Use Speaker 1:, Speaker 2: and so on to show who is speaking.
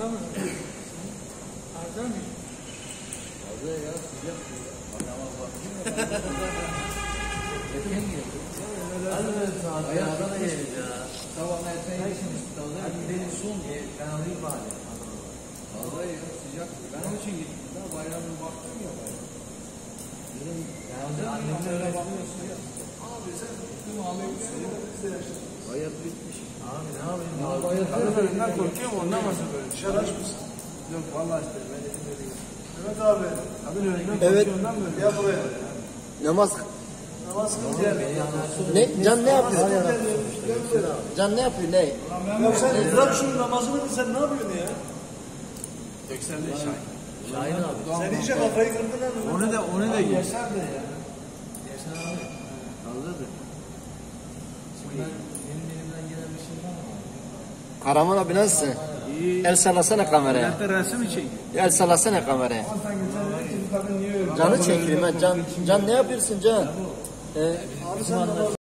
Speaker 1: Tamam. Arda mı?
Speaker 2: Fazla ya sıcak. Adama bak. Erken geldi. Hadi be saat. Ayakta da yeriz ya. Sabah erken yemişsiniz. Hadi gidelim son. Ben alayım bari. Vallahi ya sıcak. Ben onun için gittim. Daha bayramın baktım ya bayram. Dedim ya annemle öyle bakıyorsun ya. Abi sen gittin abi. Hayat bitmiş. Abi ne yapayım? Ya hayat
Speaker 3: Ölümden korkuyorum ondan mı böyle? Dışarı açmışsın.
Speaker 2: Yok vallahi işte ben dedim öyle.
Speaker 3: Mehmet abi. Abi ölümden
Speaker 4: Evet.
Speaker 3: korkuyor ondan böyle. Gel buraya.
Speaker 4: Namaz
Speaker 3: Namaz kıl gel.
Speaker 4: ne can ne yapıyor? Can ne yapıyor ne?
Speaker 3: Ya sen bırak şunu namazını kıl sen ne yapıyorsun ya?
Speaker 2: 85 Şahin. Şahin abi.
Speaker 3: Sen iyice kafayı kırdın lan.
Speaker 2: Onu da onu da Yaşar da ya. Yaşar abi. Anladın mı?
Speaker 4: Karaman abi nasılsın? El sallasana kameraya.
Speaker 2: Hatta resim çekiyor.
Speaker 4: El sallasana kameraya. Canı çekeyim ben. Can, can ne yapıyorsun Can?
Speaker 3: Namaz